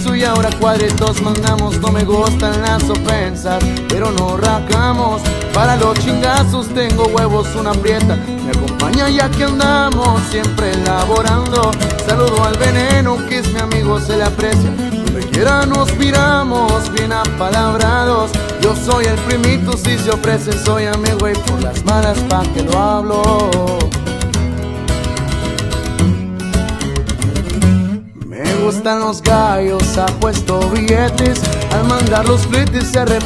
piso y ahora cuadritos mandamos. No me gustan las ofensas, pero no racamos. Para los chingazos tengo huevos, una prieta. Me acompaña ya que andamos siempre elaborando. Saludo al veneno que es mi amigo, se le aprecia. Donde quiera nos miramos, bien apalabrados. Yo soy el primito, si se ofrece soy amigo y por las malas pa' que lo hablo. Gustan los gallos, apuesto billetes. Al mandar los fletes se repone.